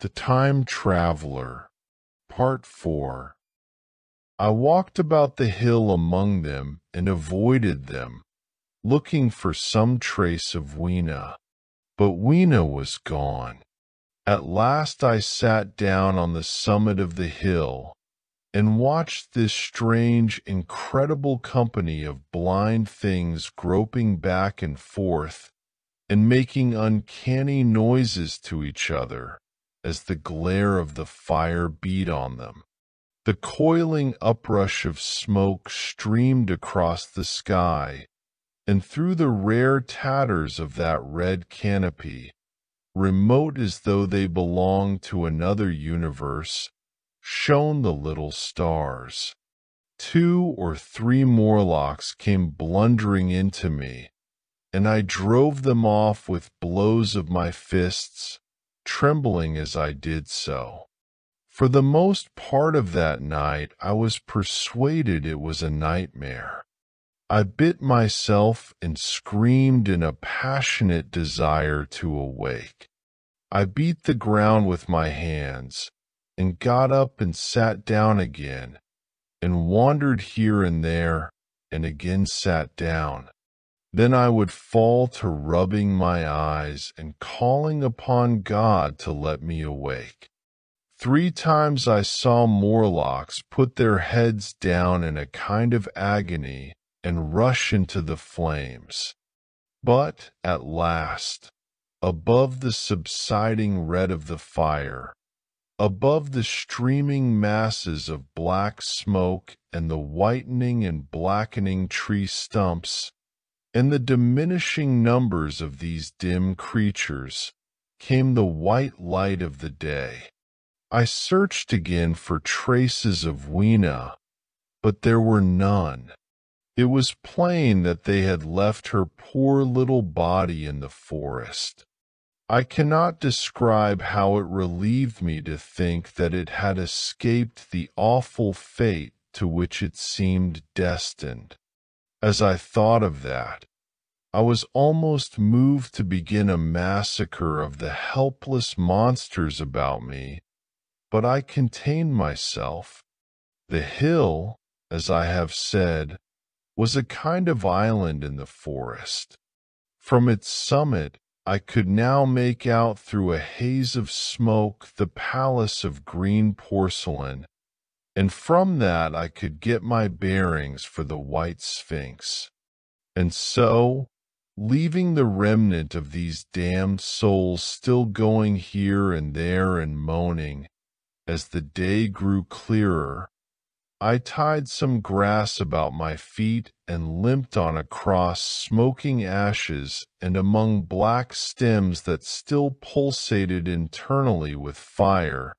The Time Traveler Part 4 I walked about the hill among them and avoided them, looking for some trace of Weena. But Weena was gone. At last I sat down on the summit of the hill and watched this strange, incredible company of blind things groping back and forth and making uncanny noises to each other as the glare of the fire beat on them. The coiling uprush of smoke streamed across the sky, and through the rare tatters of that red canopy, remote as though they belonged to another universe, shone the little stars. Two or three Morlocks came blundering into me, and I drove them off with blows of my fists, trembling as I did so. For the most part of that night, I was persuaded it was a nightmare. I bit myself and screamed in a passionate desire to awake. I beat the ground with my hands and got up and sat down again and wandered here and there and again sat down. Then I would fall to rubbing my eyes and calling upon God to let me awake. Three times I saw Morlocks put their heads down in a kind of agony and rush into the flames. But at last, above the subsiding red of the fire, above the streaming masses of black smoke and the whitening and blackening tree stumps, and the diminishing numbers of these dim creatures came the white light of the day. I searched again for traces of Weena, but there were none. It was plain that they had left her poor little body in the forest. I cannot describe how it relieved me to think that it had escaped the awful fate to which it seemed destined. As I thought of that, I was almost moved to begin a massacre of the helpless monsters about me, but I contained myself. The hill, as I have said, was a kind of island in the forest. From its summit, I could now make out through a haze of smoke the palace of green porcelain and from that I could get my bearings for the White Sphinx. And so, leaving the remnant of these damned souls still going here and there and moaning, as the day grew clearer, I tied some grass about my feet and limped on across smoking ashes and among black stems that still pulsated internally with fire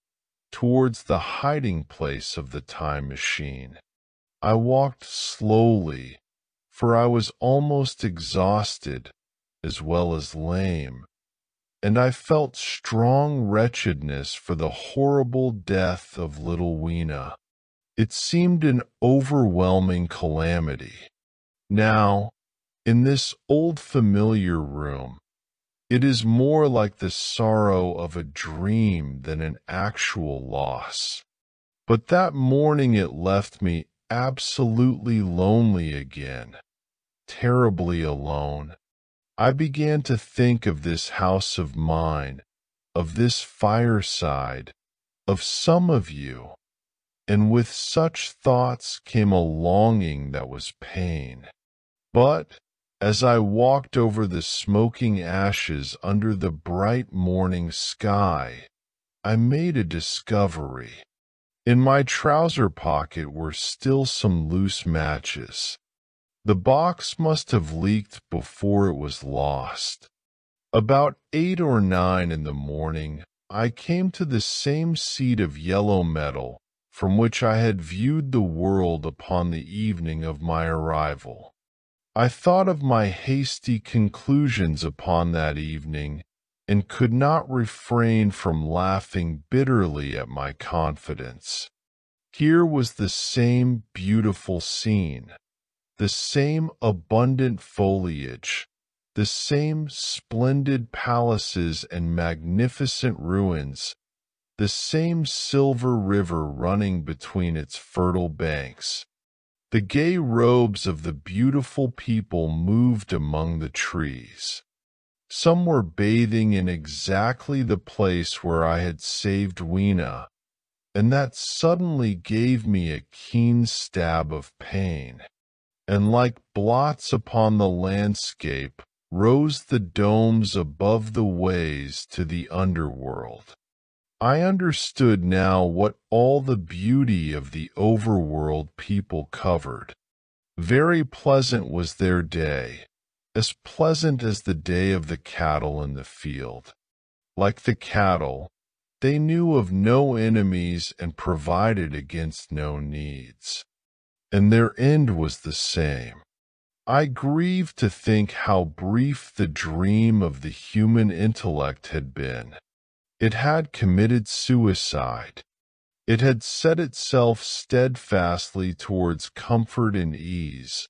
towards the hiding place of the time machine. I walked slowly, for I was almost exhausted as well as lame, and I felt strong wretchedness for the horrible death of little Weena. It seemed an overwhelming calamity. Now, in this old familiar room, it is more like the sorrow of a dream than an actual loss. But that morning it left me absolutely lonely again, terribly alone. I began to think of this house of mine, of this fireside, of some of you, and with such thoughts came a longing that was pain. But as I walked over the smoking ashes under the bright morning sky, I made a discovery. In my trouser pocket were still some loose matches. The box must have leaked before it was lost. About eight or nine in the morning, I came to the same seat of yellow metal from which I had viewed the world upon the evening of my arrival. I thought of my hasty conclusions upon that evening, and could not refrain from laughing bitterly at my confidence. Here was the same beautiful scene, the same abundant foliage, the same splendid palaces and magnificent ruins, the same silver river running between its fertile banks. The gay robes of the beautiful people moved among the trees. Some were bathing in exactly the place where I had saved Weena, and that suddenly gave me a keen stab of pain. And like blots upon the landscape, rose the domes above the ways to the underworld. I understood now what all the beauty of the overworld people covered. Very pleasant was their day, as pleasant as the day of the cattle in the field. Like the cattle, they knew of no enemies and provided against no needs. And their end was the same. I grieve to think how brief the dream of the human intellect had been. It had committed suicide. It had set itself steadfastly towards comfort and ease,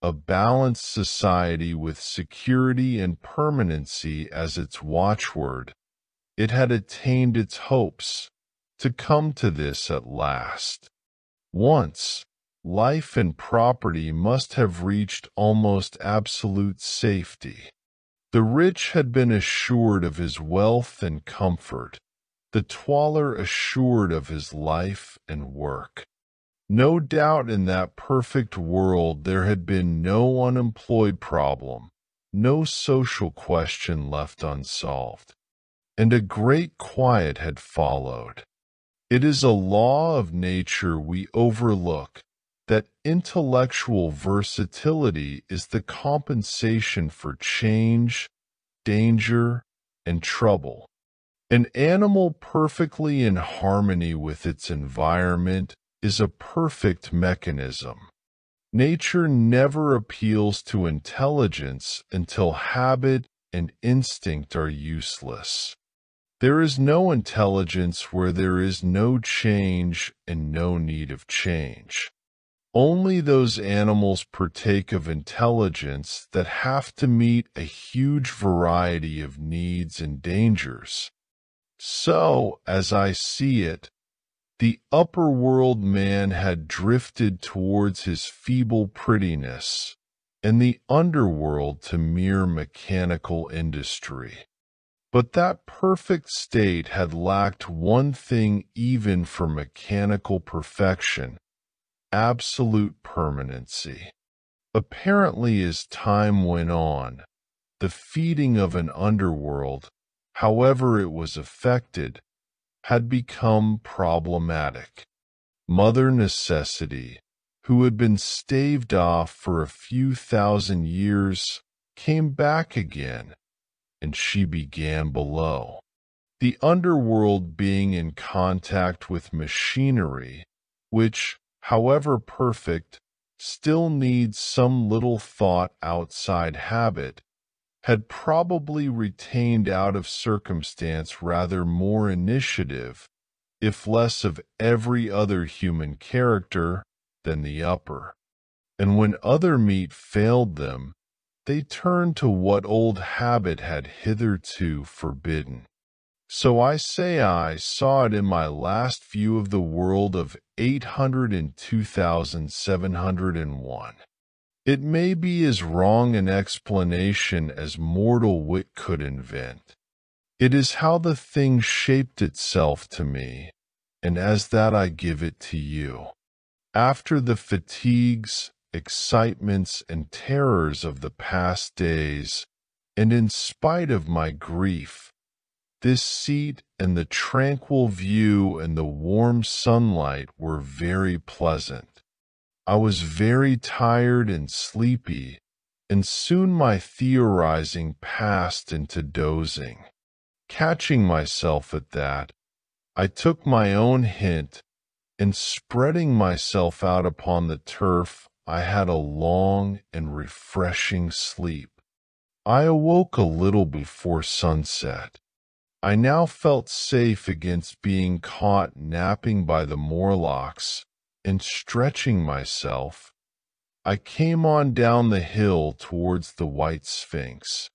a balanced society with security and permanency as its watchword. It had attained its hopes, to come to this at last. Once, life and property must have reached almost absolute safety. The rich had been assured of his wealth and comfort, the twaller assured of his life and work. No doubt in that perfect world there had been no unemployed problem, no social question left unsolved, and a great quiet had followed. It is a law of nature we overlook that intellectual versatility is the compensation for change, danger, and trouble. An animal perfectly in harmony with its environment is a perfect mechanism. Nature never appeals to intelligence until habit and instinct are useless. There is no intelligence where there is no change and no need of change. Only those animals partake of intelligence that have to meet a huge variety of needs and dangers. So, as I see it, the upper world man had drifted towards his feeble prettiness, and the underworld to mere mechanical industry. But that perfect state had lacked one thing even for mechanical perfection, absolute permanency. Apparently, as time went on, the feeding of an underworld, however it was affected, had become problematic. Mother Necessity, who had been staved off for a few thousand years, came back again, and she began below. The underworld being in contact with machinery, which, however perfect, still needs some little thought outside habit, had probably retained out of circumstance rather more initiative, if less of every other human character, than the upper. And when other meat failed them, they turned to what old habit had hitherto forbidden. So I say I saw it in my last view of the world of 802,701. It may be as wrong an explanation as mortal wit could invent. It is how the thing shaped itself to me, and as that I give it to you. After the fatigues, excitements, and terrors of the past days, and in spite of my grief, this seat and the tranquil view and the warm sunlight were very pleasant. I was very tired and sleepy, and soon my theorizing passed into dozing. Catching myself at that, I took my own hint, and spreading myself out upon the turf, I had a long and refreshing sleep. I awoke a little before sunset. I now felt safe against being caught napping by the Morlocks, and stretching myself, I came on down the hill towards the White Sphinx.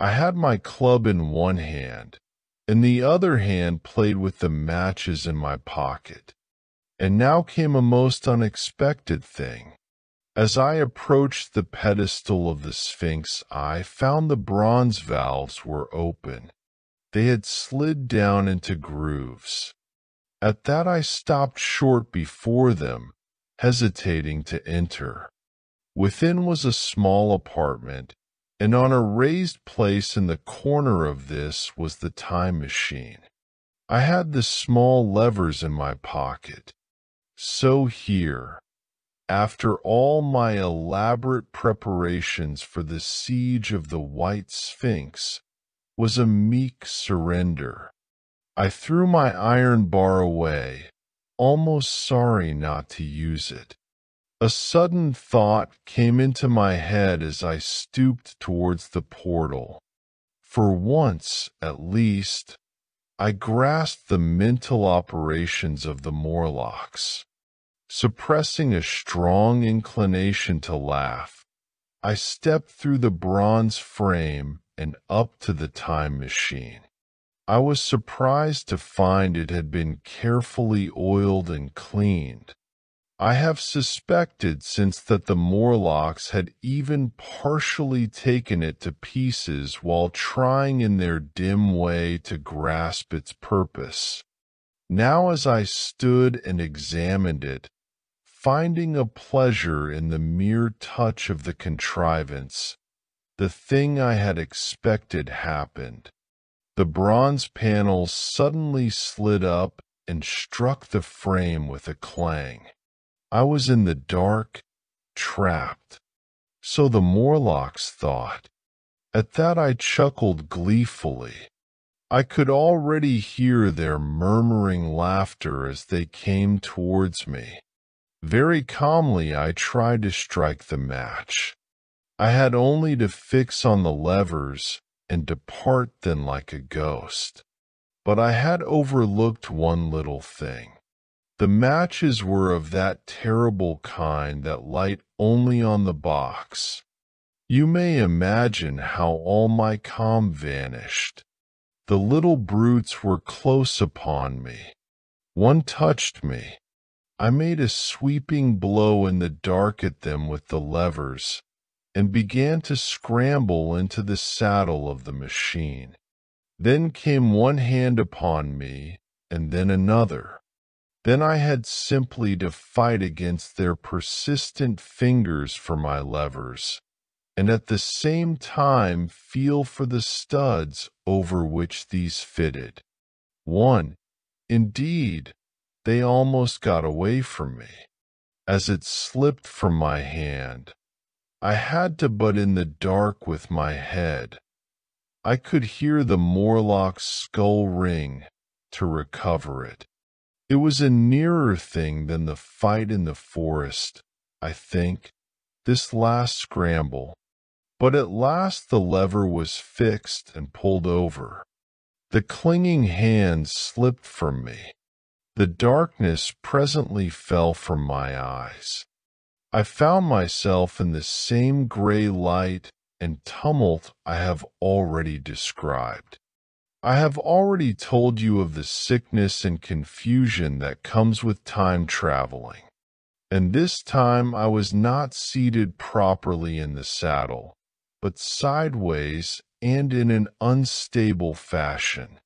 I had my club in one hand, and the other hand played with the matches in my pocket. And now came a most unexpected thing. As I approached the pedestal of the Sphinx, I found the bronze valves were open. They had slid down into grooves. At that I stopped short before them, hesitating to enter. Within was a small apartment, and on a raised place in the corner of this was the time machine. I had the small levers in my pocket. So here, after all my elaborate preparations for the siege of the White Sphinx, was a meek surrender. I threw my iron bar away, almost sorry not to use it. A sudden thought came into my head as I stooped towards the portal. For once, at least, I grasped the mental operations of the Morlocks. Suppressing a strong inclination to laugh, I stepped through the bronze frame and up to the time machine. I was surprised to find it had been carefully oiled and cleaned. I have suspected since that the Morlocks had even partially taken it to pieces while trying in their dim way to grasp its purpose. Now as I stood and examined it, finding a pleasure in the mere touch of the contrivance, the thing I had expected happened. The bronze panel suddenly slid up and struck the frame with a clang. I was in the dark, trapped. So the Morlocks thought. At that I chuckled gleefully. I could already hear their murmuring laughter as they came towards me. Very calmly I tried to strike the match. I had only to fix on the levers and depart then like a ghost. But I had overlooked one little thing. The matches were of that terrible kind that light only on the box. You may imagine how all my calm vanished. The little brutes were close upon me. One touched me. I made a sweeping blow in the dark at them with the levers and began to scramble into the saddle of the machine. Then came one hand upon me, and then another. Then I had simply to fight against their persistent fingers for my levers, and at the same time feel for the studs over which these fitted. One, indeed, they almost got away from me. As it slipped from my hand, I had to butt in the dark with my head. I could hear the Morlock's skull ring to recover it. It was a nearer thing than the fight in the forest, I think, this last scramble. But at last the lever was fixed and pulled over. The clinging hand slipped from me. The darkness presently fell from my eyes. I found myself in the same gray light and tumult I have already described. I have already told you of the sickness and confusion that comes with time traveling. And this time I was not seated properly in the saddle, but sideways and in an unstable fashion.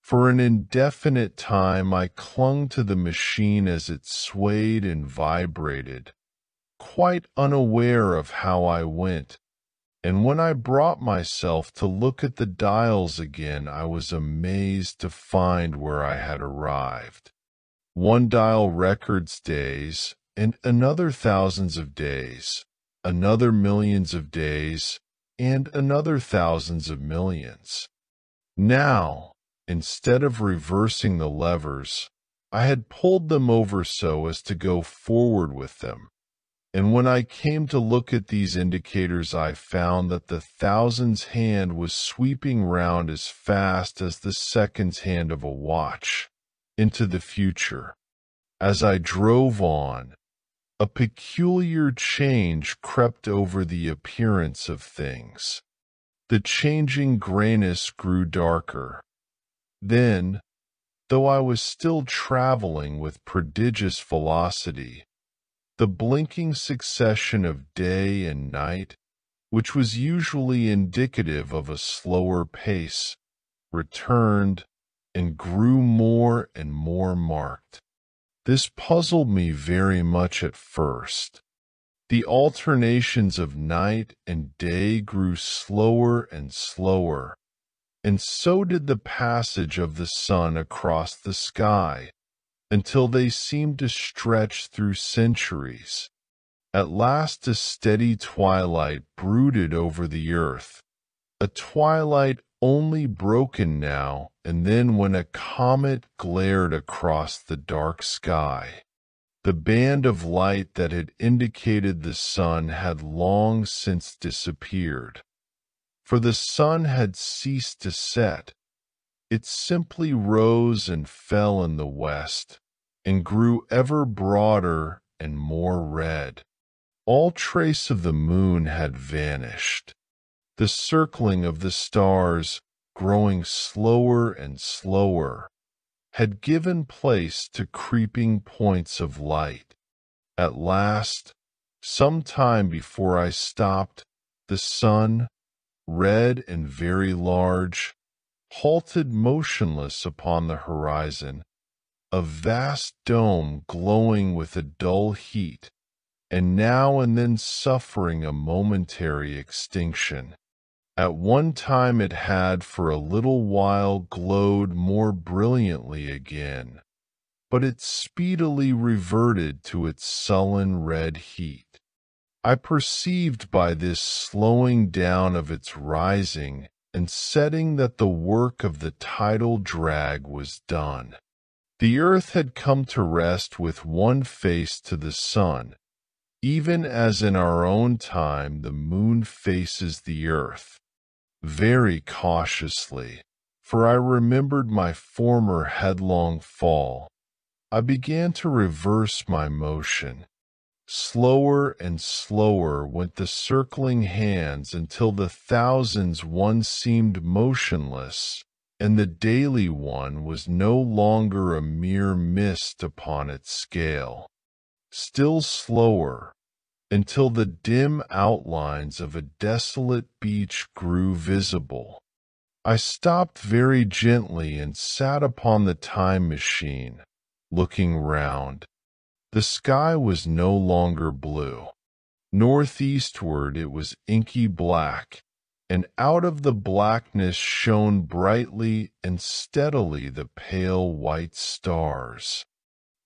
For an indefinite time I clung to the machine as it swayed and vibrated, quite unaware of how I went. And when I brought myself to look at the dials again, I was amazed to find where I had arrived. One dial records days, and another thousands of days, another millions of days, and another thousands of millions. Now, Instead of reversing the levers, I had pulled them over so as to go forward with them. And when I came to look at these indicators, I found that the thousand's hand was sweeping round as fast as the second's hand of a watch into the future. As I drove on, a peculiar change crept over the appearance of things. The changing grayness grew darker, Then, though I was still traveling with prodigious velocity, the blinking succession of day and night, which was usually indicative of a slower pace, returned and grew more and more marked. This puzzled me very much at first. The alternations of night and day grew slower and slower, and so did the passage of the sun across the sky, until they seemed to stretch through centuries. At last a steady twilight brooded over the earth, a twilight only broken now and then when a comet glared across the dark sky. The band of light that had indicated the sun had long since disappeared, for the sun had ceased to set. It simply rose and fell in the west, and grew ever broader and more red. All trace of the moon had vanished. The circling of the stars, growing slower and slower, had given place to creeping points of light. At last, some time before I stopped, the sun, red and very large, halted motionless upon the horizon, a vast dome glowing with a dull heat, and now and then suffering a momentary extinction. At one time it had for a little while glowed more brilliantly again, but it speedily reverted to its sullen red heat. I perceived by this slowing down of its rising and setting that the work of the tidal drag was done. The earth had come to rest with one face to the sun, even as in our own time the moon faces the earth very cautiously, for I remembered my former headlong fall. I began to reverse my motion. Slower and slower went the circling hands until the thousands one seemed motionless, and the daily one was no longer a mere mist upon its scale. Still slower, until the dim outlines of a desolate beach grew visible. I stopped very gently and sat upon the time machine, looking round. The sky was no longer blue. Northeastward it was inky black, and out of the blackness shone brightly and steadily the pale white stars.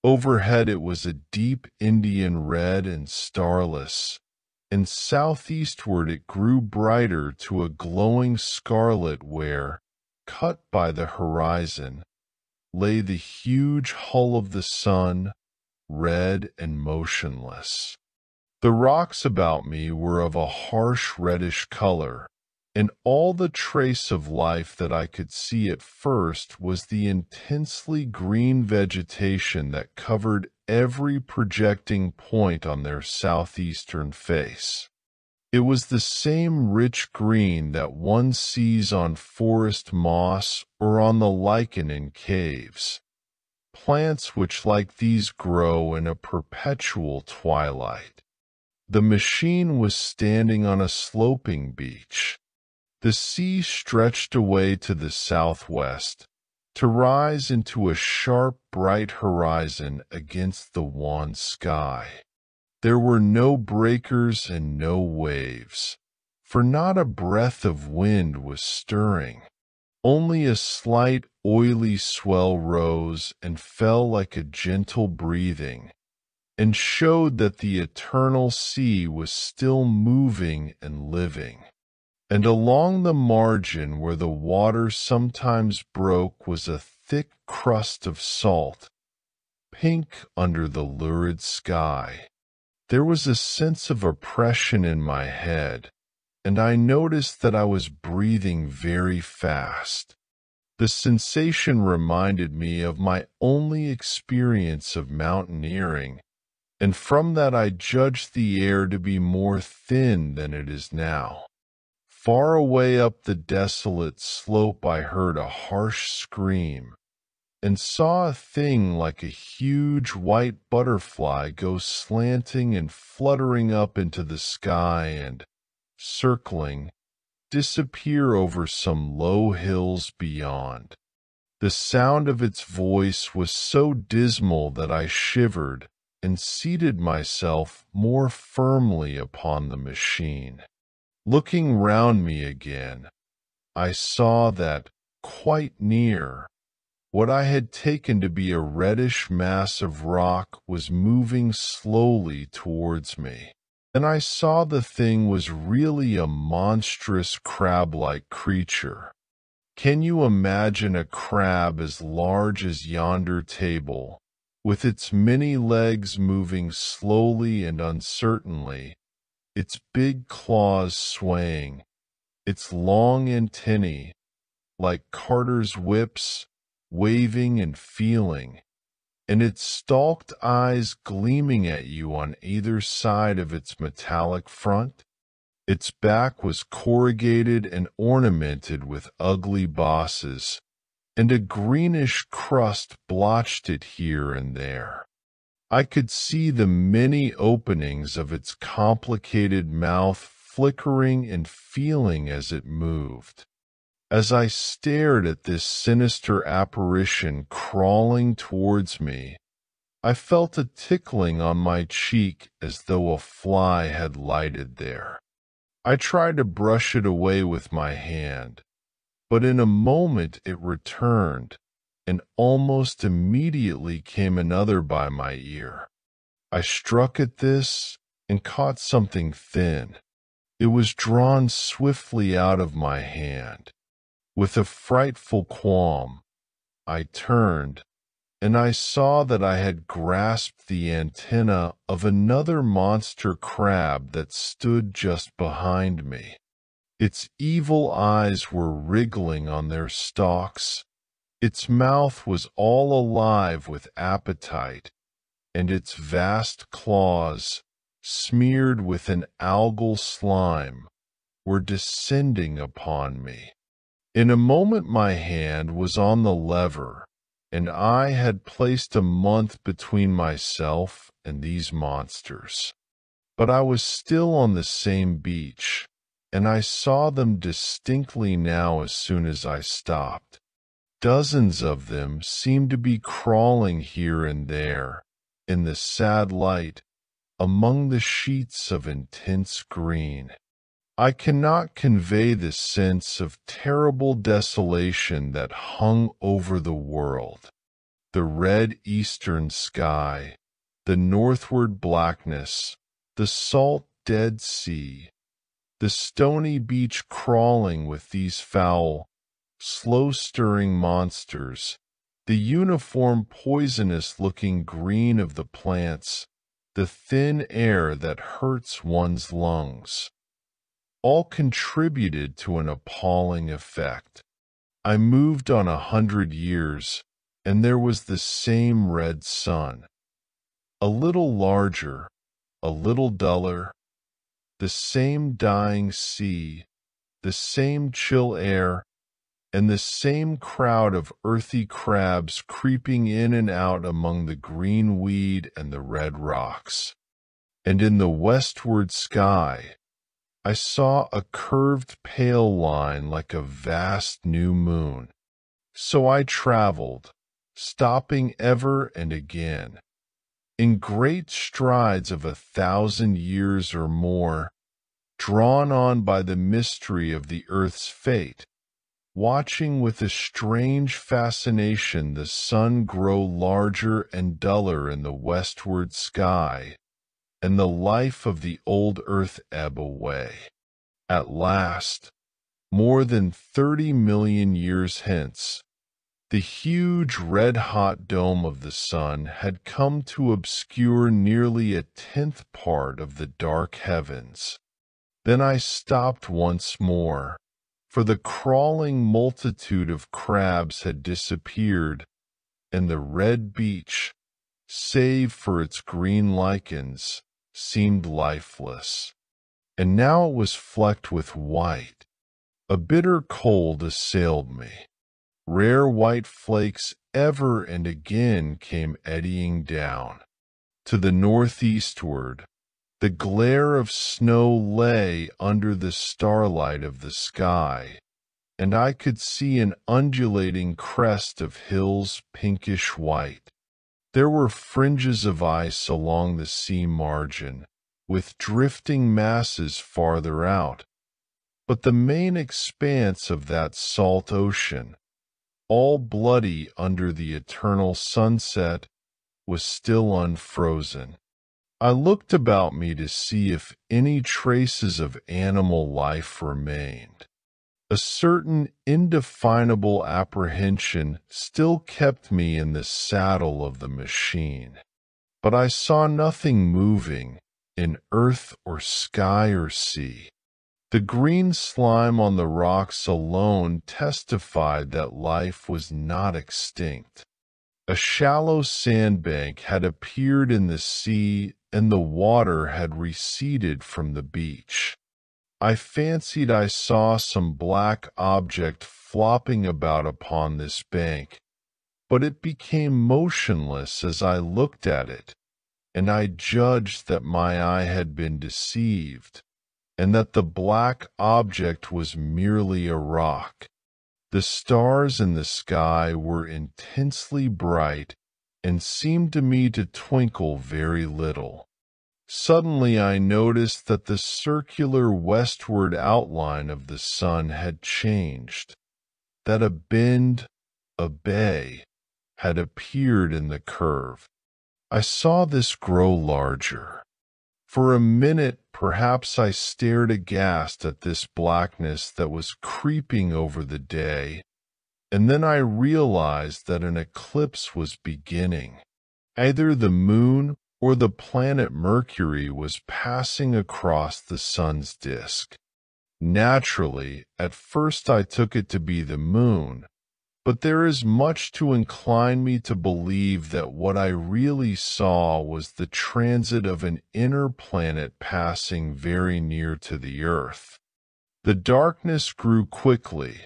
Overhead it was a deep Indian red and starless, and southeastward it grew brighter to a glowing scarlet where, cut by the horizon, lay the huge hull of the sun, red and motionless. The rocks about me were of a harsh reddish color, and all the trace of life that I could see at first was the intensely green vegetation that covered every projecting point on their southeastern face. It was the same rich green that one sees on forest moss or on the lichen in caves. Plants which like these grow in a perpetual twilight. The machine was standing on a sloping beach, the sea stretched away to the southwest, to rise into a sharp, bright horizon against the wan sky. There were no breakers and no waves, for not a breath of wind was stirring. Only a slight oily swell rose and fell like a gentle breathing, and showed that the eternal sea was still moving and living and along the margin where the water sometimes broke was a thick crust of salt, pink under the lurid sky. There was a sense of oppression in my head, and I noticed that I was breathing very fast. The sensation reminded me of my only experience of mountaineering, and from that I judged the air to be more thin than it is now. Far away up the desolate slope I heard a harsh scream, and saw a thing like a huge white butterfly go slanting and fluttering up into the sky and, circling, disappear over some low hills beyond. The sound of its voice was so dismal that I shivered and seated myself more firmly upon the machine. Looking round me again, I saw that, quite near, what I had taken to be a reddish mass of rock was moving slowly towards me. Then I saw the thing was really a monstrous crab-like creature. Can you imagine a crab as large as yonder table, with its many legs moving slowly and uncertainly, its big claws swaying, its long antennae, like carters' whips, waving and feeling, and its stalked eyes gleaming at you on either side of its metallic front? Its back was corrugated and ornamented with ugly bosses, and a greenish crust blotched it here and there. I could see the many openings of its complicated mouth flickering and feeling as it moved. As I stared at this sinister apparition crawling towards me, I felt a tickling on my cheek as though a fly had lighted there. I tried to brush it away with my hand, but in a moment it returned, and almost immediately came another by my ear. I struck at this and caught something thin. It was drawn swiftly out of my hand. With a frightful qualm, I turned, and I saw that I had grasped the antenna of another monster crab that stood just behind me. Its evil eyes were wriggling on their stalks, its mouth was all alive with appetite, and its vast claws, smeared with an algal slime, were descending upon me. In a moment my hand was on the lever, and I had placed a month between myself and these monsters. But I was still on the same beach, and I saw them distinctly now as soon as I stopped. Dozens of them seemed to be crawling here and there, in the sad light, among the sheets of intense green. I cannot convey the sense of terrible desolation that hung over the world. The red eastern sky, the northward blackness, the salt dead sea, the stony beach crawling with these foul, slow-stirring monsters, the uniform poisonous-looking green of the plants, the thin air that hurts one's lungs, all contributed to an appalling effect. I moved on a hundred years, and there was the same red sun, a little larger, a little duller, the same dying sea, the same chill air, and the same crowd of earthy crabs creeping in and out among the green weed and the red rocks. And in the westward sky, I saw a curved pale line like a vast new moon. So I traveled, stopping ever and again. In great strides of a thousand years or more, drawn on by the mystery of the earth's fate, watching with a strange fascination the sun grow larger and duller in the westward sky, and the life of the old earth ebb away. At last, more than thirty million years hence, the huge red-hot dome of the sun had come to obscure nearly a tenth part of the dark heavens. Then I stopped once more, for the crawling multitude of crabs had disappeared, and the red beach, save for its green lichens, seemed lifeless. And now it was flecked with white, A bitter cold assailed me. Rare white flakes ever and again came eddying down. To the northeastward, the glare of snow lay under the starlight of the sky, and I could see an undulating crest of hills pinkish white. There were fringes of ice along the sea margin, with drifting masses farther out. But the main expanse of that salt ocean, all bloody under the eternal sunset, was still unfrozen. I looked about me to see if any traces of animal life remained. A certain indefinable apprehension still kept me in the saddle of the machine, but I saw nothing moving in earth or sky or sea. The green slime on the rocks alone testified that life was not extinct. A shallow sandbank had appeared in the sea and the water had receded from the beach. I fancied I saw some black object flopping about upon this bank, but it became motionless as I looked at it, and I judged that my eye had been deceived, and that the black object was merely a rock. The stars in the sky were intensely bright and seemed to me to twinkle very little. Suddenly I noticed that the circular westward outline of the sun had changed, that a bend, a bay, had appeared in the curve. I saw this grow larger. For a minute perhaps I stared aghast at this blackness that was creeping over the day, and then I realized that an eclipse was beginning. Either the moon or the planet Mercury was passing across the sun's disk. Naturally, at first I took it to be the moon, but there is much to incline me to believe that what I really saw was the transit of an inner planet passing very near to the Earth. The darkness grew quickly,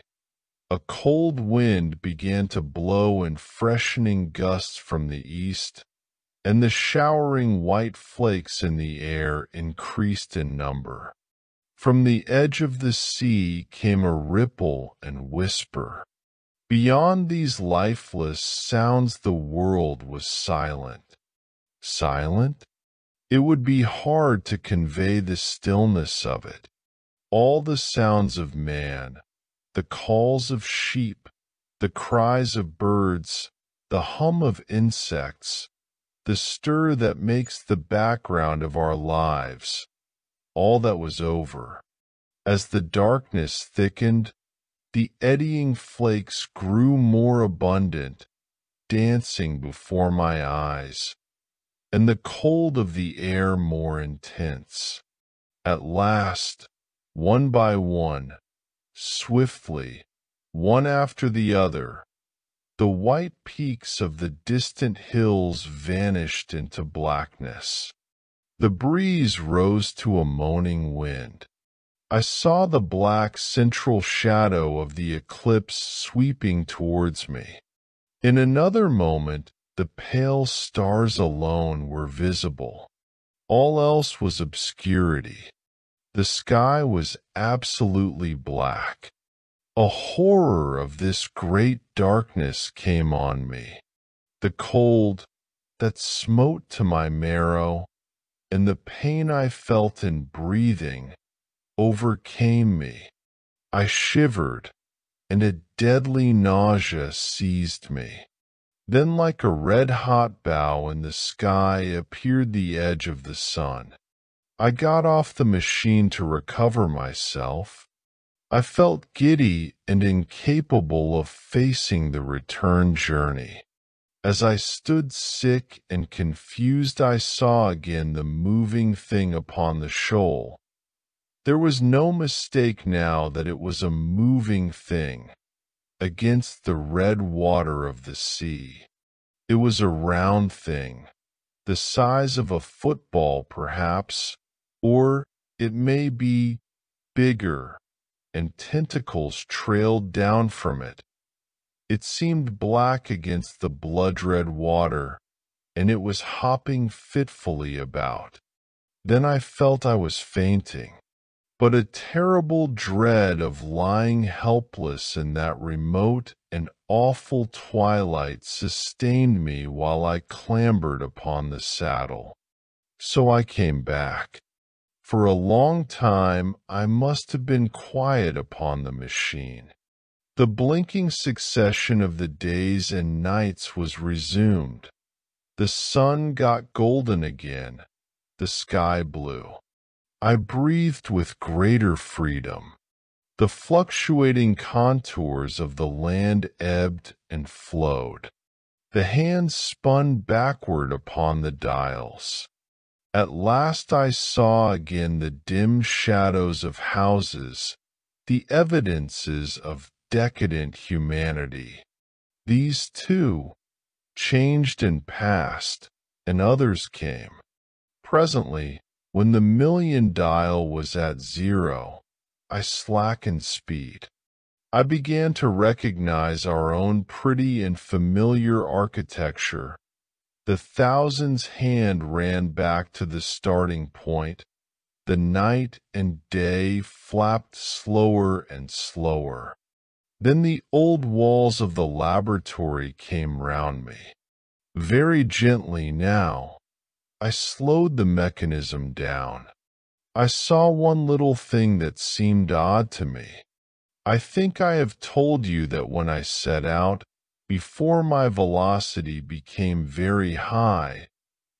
a cold wind began to blow in freshening gusts from the east, and the showering white flakes in the air increased in number. From the edge of the sea came a ripple and whisper. Beyond these lifeless sounds the world was silent. Silent? It would be hard to convey the stillness of it. All the sounds of man, the calls of sheep, the cries of birds, the hum of insects, the stir that makes the background of our lives, all that was over. As the darkness thickened, the eddying flakes grew more abundant, dancing before my eyes, and the cold of the air more intense. At last, one by one, Swiftly, one after the other, the white peaks of the distant hills vanished into blackness. The breeze rose to a moaning wind. I saw the black central shadow of the eclipse sweeping towards me. In another moment, the pale stars alone were visible. All else was obscurity. The sky was absolutely black. A horror of this great darkness came on me. The cold that smote to my marrow and the pain I felt in breathing overcame me. I shivered and a deadly nausea seized me. Then like a red-hot bow in the sky appeared the edge of the sun. I got off the machine to recover myself. I felt giddy and incapable of facing the return journey. As I stood sick and confused, I saw again the moving thing upon the shoal. There was no mistake now that it was a moving thing against the red water of the sea. It was a round thing, the size of a football perhaps, or it may be bigger and tentacles trailed down from it. It seemed black against the blood-red water, and it was hopping fitfully about. Then I felt I was fainting, but a terrible dread of lying helpless in that remote and awful twilight sustained me while I clambered upon the saddle. So I came back. For a long time I must have been quiet upon the machine. The blinking succession of the days and nights was resumed. The sun got golden again, the sky blue. I breathed with greater freedom. The fluctuating contours of the land ebbed and flowed. The hands spun backward upon the dials. At last I saw again the dim shadows of houses, the evidences of decadent humanity. These, too, changed and passed, and others came. Presently, when the million dial was at zero, I slackened speed. I began to recognize our own pretty and familiar architecture the thousand's hand ran back to the starting point. The night and day flapped slower and slower. Then the old walls of the laboratory came round me. Very gently now, I slowed the mechanism down. I saw one little thing that seemed odd to me. I think I have told you that when I set out, before my velocity became very high,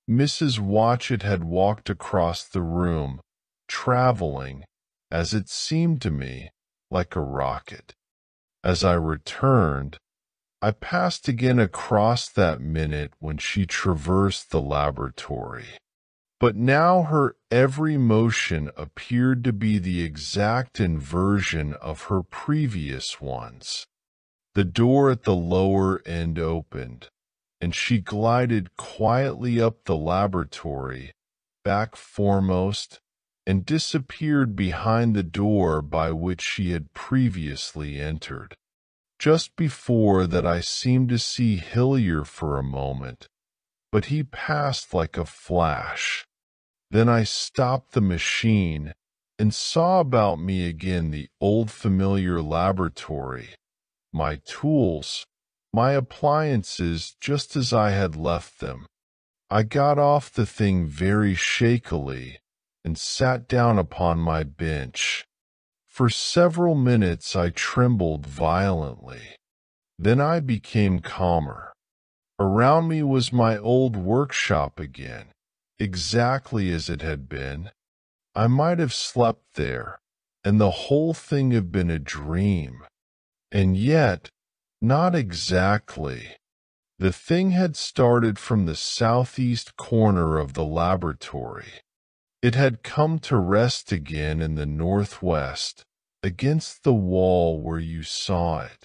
Mrs. Watchett had walked across the room, traveling, as it seemed to me, like a rocket. As I returned, I passed again across that minute when she traversed the laboratory. But now her every motion appeared to be the exact inversion of her previous ones. The door at the lower end opened, and she glided quietly up the laboratory, back foremost, and disappeared behind the door by which she had previously entered. Just before that I seemed to see Hillier for a moment, but he passed like a flash. Then I stopped the machine and saw about me again the old familiar laboratory my tools, my appliances just as I had left them. I got off the thing very shakily and sat down upon my bench. For several minutes I trembled violently. Then I became calmer. Around me was my old workshop again, exactly as it had been. I might have slept there, and the whole thing have been a dream. And yet, not exactly. The thing had started from the southeast corner of the laboratory. It had come to rest again in the northwest, against the wall where you saw it.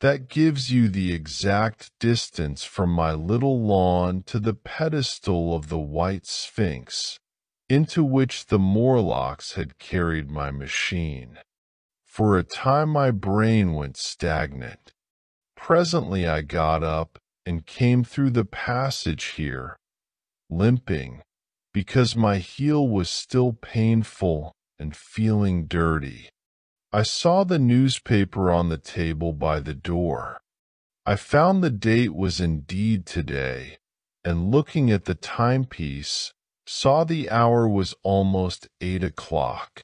That gives you the exact distance from my little lawn to the pedestal of the White Sphinx, into which the Morlocks had carried my machine. For a time my brain went stagnant. Presently I got up and came through the passage here, limping, because my heel was still painful and feeling dirty. I saw the newspaper on the table by the door. I found the date was indeed today, and looking at the timepiece, saw the hour was almost eight o'clock.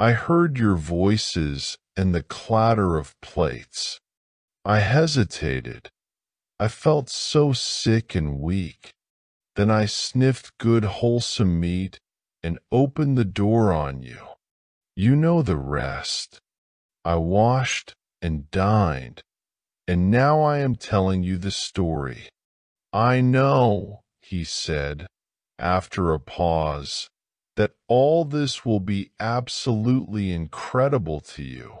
I heard your voices and the clatter of plates. I hesitated. I felt so sick and weak. Then I sniffed good wholesome meat and opened the door on you. You know the rest. I washed and dined, and now I am telling you the story. I know, he said, after a pause, that all this will be absolutely incredible to you.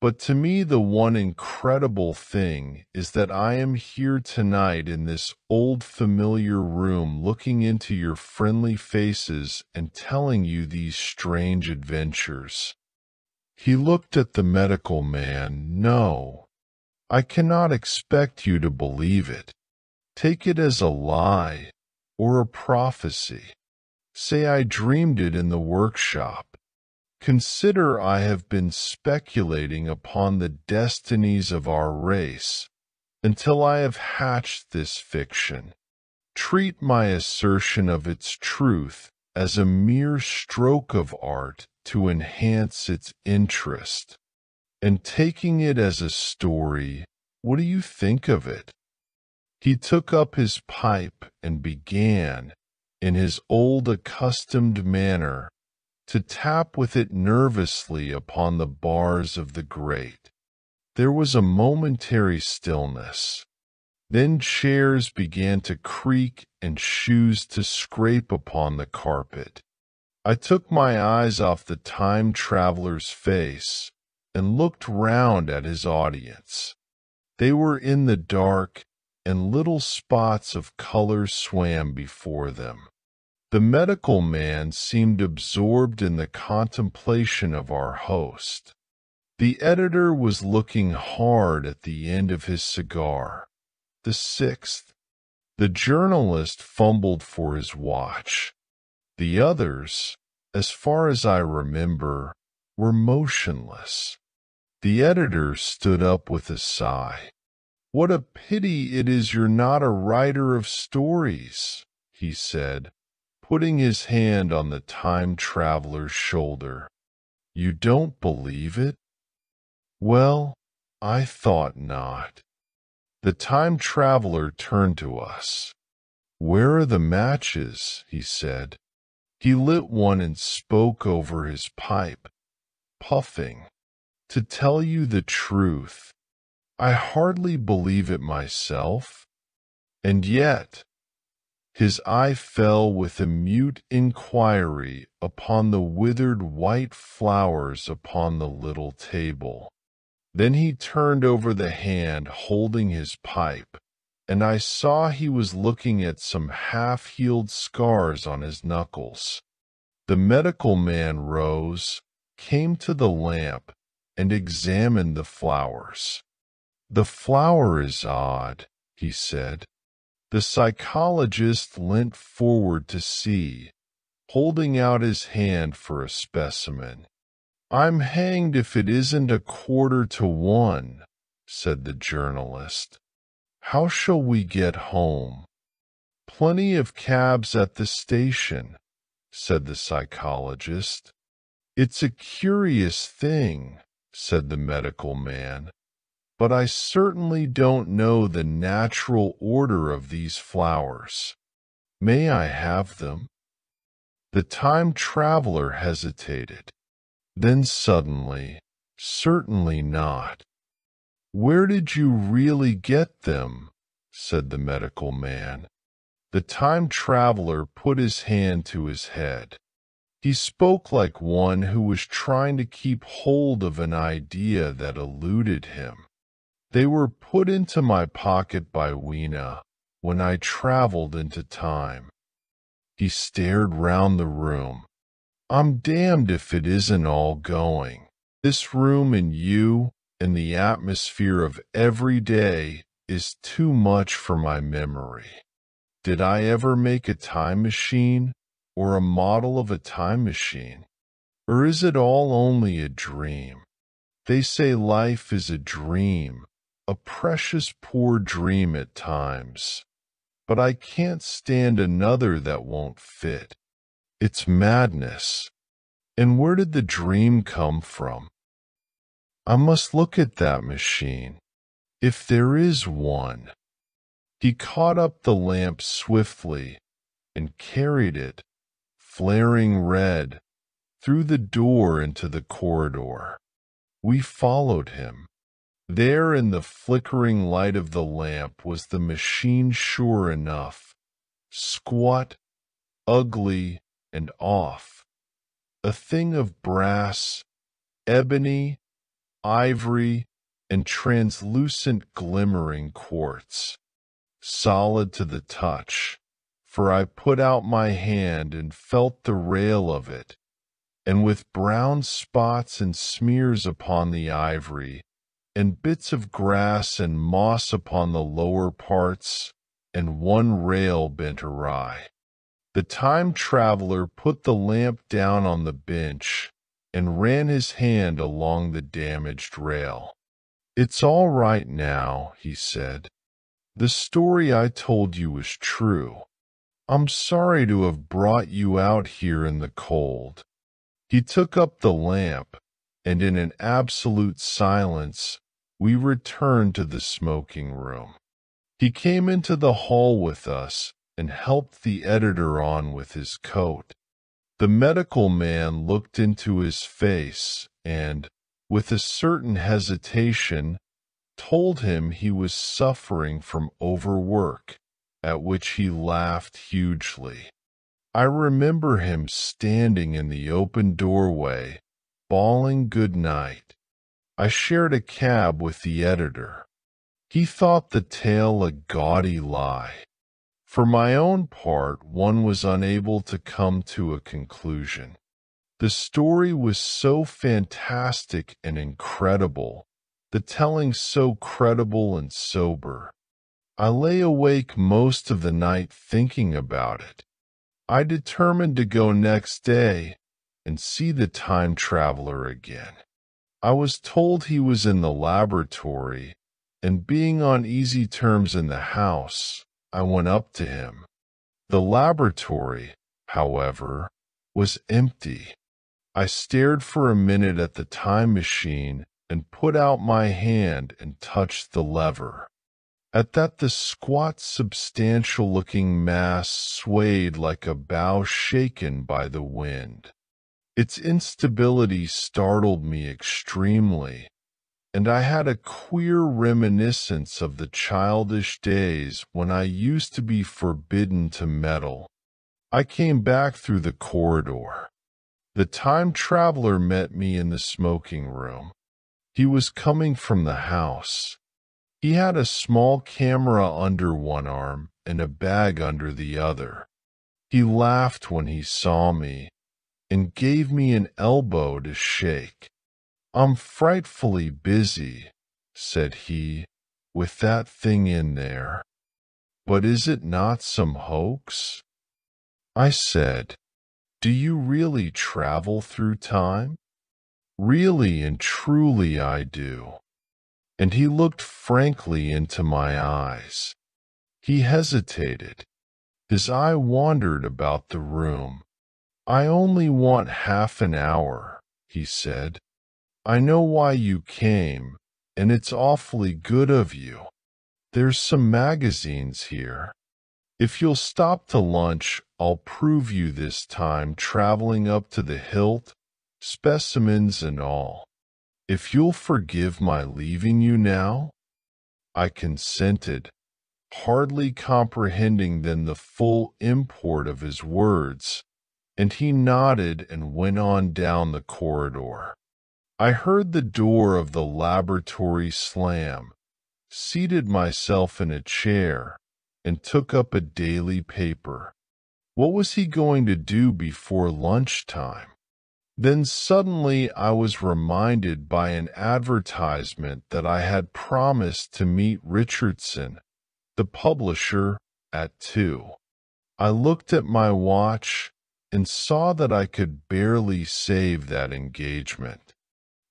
But to me, the one incredible thing is that I am here tonight in this old familiar room looking into your friendly faces and telling you these strange adventures. He looked at the medical man. No, I cannot expect you to believe it. Take it as a lie or a prophecy. Say I dreamed it in the workshop. Consider I have been speculating upon the destinies of our race until I have hatched this fiction. Treat my assertion of its truth as a mere stroke of art to enhance its interest. And taking it as a story, what do you think of it? He took up his pipe and began, in his old accustomed manner, to tap with it nervously upon the bars of the grate. There was a momentary stillness. Then chairs began to creak and shoes to scrape upon the carpet. I took my eyes off the time traveler's face and looked round at his audience. They were in the dark, and little spots of color swam before them. The medical man seemed absorbed in the contemplation of our host. The editor was looking hard at the end of his cigar. The sixth. The journalist fumbled for his watch. The others, as far as I remember, were motionless. The editor stood up with a sigh. What a pity it is you're not a writer of stories, he said, putting his hand on the time traveler's shoulder. You don't believe it? Well, I thought not. The time traveler turned to us. Where are the matches? he said. He lit one and spoke over his pipe, puffing. To tell you the truth, I hardly believe it myself. And yet, his eye fell with a mute inquiry upon the withered white flowers upon the little table. Then he turned over the hand holding his pipe, and I saw he was looking at some half-healed scars on his knuckles. The medical man rose, came to the lamp, and examined the flowers. The flower is odd, he said. The psychologist leant forward to see, holding out his hand for a specimen. I'm hanged if it isn't a quarter to one, said the journalist. How shall we get home? Plenty of cabs at the station, said the psychologist. It's a curious thing, said the medical man, but I certainly don't know the natural order of these flowers. May I have them? The time traveler hesitated. Then suddenly, certainly not. Where did you really get them? said the medical man. The time traveler put his hand to his head. He spoke like one who was trying to keep hold of an idea that eluded him. They were put into my pocket by Weena when I traveled into time. He stared round the room. I'm damned if it isn't all going. This room and you and the atmosphere of every day is too much for my memory. Did I ever make a time machine? or a model of a time machine? Or is it all only a dream? They say life is a dream, a precious poor dream at times. But I can't stand another that won't fit. It's madness. And where did the dream come from? I must look at that machine, if there is one. He caught up the lamp swiftly and carried it flaring red, through the door into the corridor. We followed him. There in the flickering light of the lamp was the machine sure enough, squat, ugly, and off. A thing of brass, ebony, ivory, and translucent glimmering quartz, solid to the touch, for I put out my hand and felt the rail of it, and with brown spots and smears upon the ivory, and bits of grass and moss upon the lower parts, and one rail bent awry. The time traveler put the lamp down on the bench and ran his hand along the damaged rail. It's all right now, he said. The story I told you was true. I'm sorry to have brought you out here in the cold. He took up the lamp, and in an absolute silence, we returned to the smoking room. He came into the hall with us and helped the editor on with his coat. The medical man looked into his face and, with a certain hesitation, told him he was suffering from overwork, at which he laughed hugely. I remember him standing in the open doorway, bawling good night. I shared a cab with the editor. He thought the tale a gaudy lie. For my own part, one was unable to come to a conclusion. The story was so fantastic and incredible, the telling so credible and sober. I lay awake most of the night thinking about it. I determined to go next day and see the time traveler again. I was told he was in the laboratory, and being on easy terms in the house, I went up to him. The laboratory, however, was empty. I stared for a minute at the time machine and put out my hand and touched the lever. At that the squat, substantial-looking mass swayed like a bough shaken by the wind. Its instability startled me extremely, and I had a queer reminiscence of the childish days when I used to be forbidden to meddle. I came back through the corridor. The time traveler met me in the smoking room. He was coming from the house. He had a small camera under one arm and a bag under the other. He laughed when he saw me and gave me an elbow to shake. I'm frightfully busy, said he, with that thing in there. But is it not some hoax? I said, Do you really travel through time? Really and truly I do. And he looked frankly into my eyes. He hesitated. His eye wandered about the room. I only want half an hour, he said. I know why you came, and it's awfully good of you. There's some magazines here. If you'll stop to lunch, I'll prove you this time traveling up to the hilt, specimens and all. If you'll forgive my leaving you now? I consented, hardly comprehending then the full import of his words, and he nodded and went on down the corridor. I heard the door of the laboratory slam, seated myself in a chair, and took up a daily paper. What was he going to do before lunchtime? Then suddenly I was reminded by an advertisement that I had promised to meet Richardson, the publisher, at two. I looked at my watch and saw that I could barely save that engagement.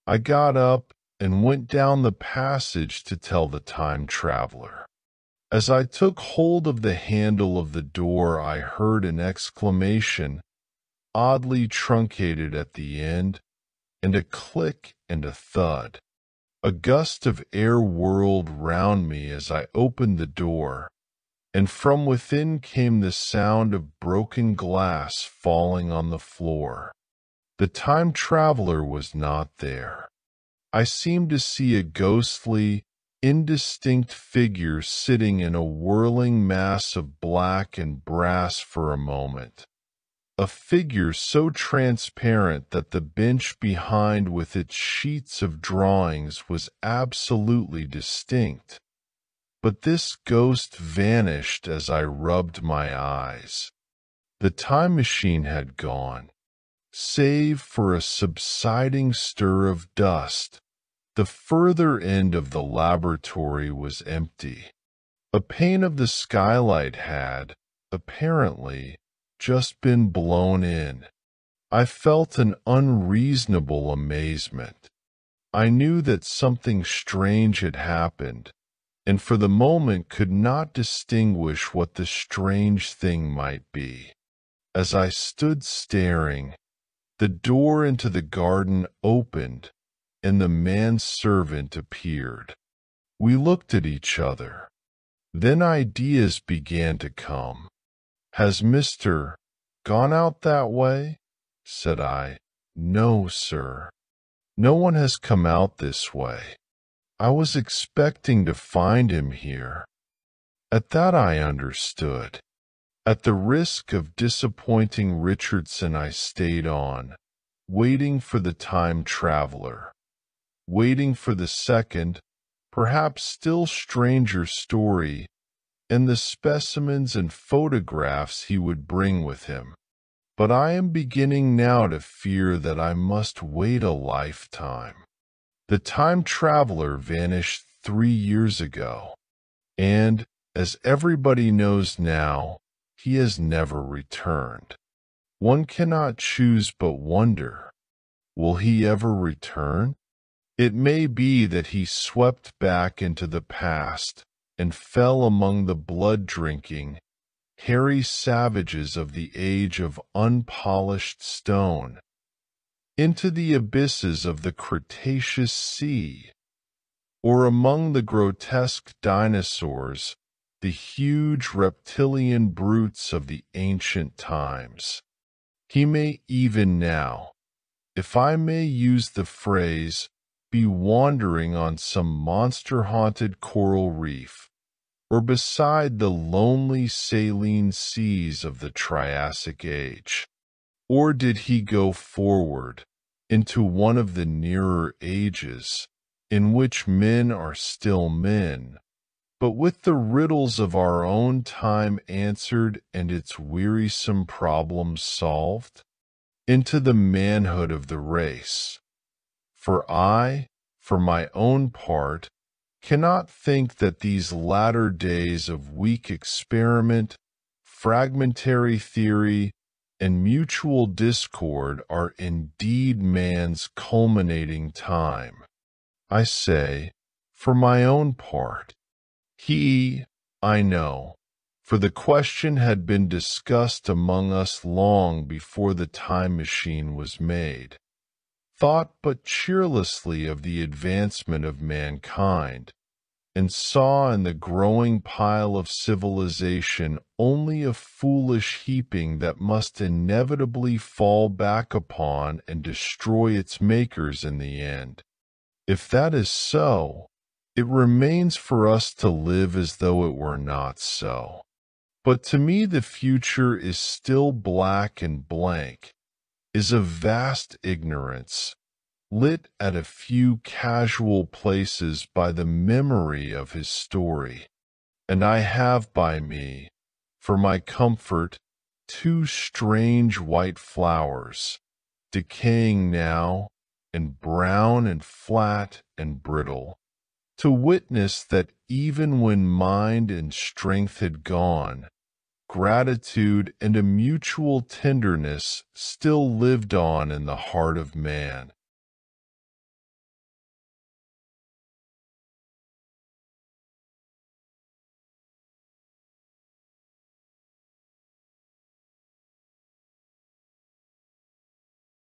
I got up and went down the passage to tell the time traveler. As I took hold of the handle of the door, I heard an exclamation, oddly truncated at the end, and a click and a thud. A gust of air whirled round me as I opened the door, and from within came the sound of broken glass falling on the floor. The time traveler was not there. I seemed to see a ghostly, indistinct figure sitting in a whirling mass of black and brass for a moment. A figure so transparent that the bench behind with its sheets of drawings was absolutely distinct. But this ghost vanished as I rubbed my eyes. The time machine had gone. save for a subsiding stir of dust. The further end of the laboratory was empty. A pane of the skylight had, apparently, just been blown in. I felt an unreasonable amazement. I knew that something strange had happened, and for the moment could not distinguish what the strange thing might be. As I stood staring, the door into the garden opened, and the manservant appeared. We looked at each other. Then ideas began to come. Has Mr. gone out that way? said I. No, sir. No one has come out this way. I was expecting to find him here. At that I understood. At the risk of disappointing Richardson, I stayed on, waiting for the time traveler, waiting for the second, perhaps still stranger story, and the specimens and photographs he would bring with him. But I am beginning now to fear that I must wait a lifetime. The time traveler vanished three years ago, and, as everybody knows now, he has never returned. One cannot choose but wonder, will he ever return? It may be that he swept back into the past and fell among the blood-drinking, hairy savages of the age of unpolished stone, into the abysses of the Cretaceous Sea, or among the grotesque dinosaurs, the huge reptilian brutes of the ancient times. He may even now, if I may use the phrase, be wandering on some monster-haunted coral reef, or beside the lonely saline seas of the Triassic Age? Or did he go forward into one of the nearer ages, in which men are still men, but with the riddles of our own time answered and its wearisome problems solved? Into the manhood of the race. For I, for my own part, cannot think that these latter days of weak experiment, fragmentary theory, and mutual discord are indeed man's culminating time. I say, for my own part, he, I know, for the question had been discussed among us long before the time machine was made, thought but cheerlessly of the advancement of mankind, and saw in the growing pile of civilization only a foolish heaping that must inevitably fall back upon and destroy its makers in the end. If that is so, it remains for us to live as though it were not so. But to me the future is still black and blank, is a vast ignorance, lit at a few casual places by the memory of his story. And I have by me, for my comfort, two strange white flowers, decaying now, and brown and flat and brittle, to witness that even when mind and strength had gone, gratitude and a mutual tenderness still lived on in the heart of man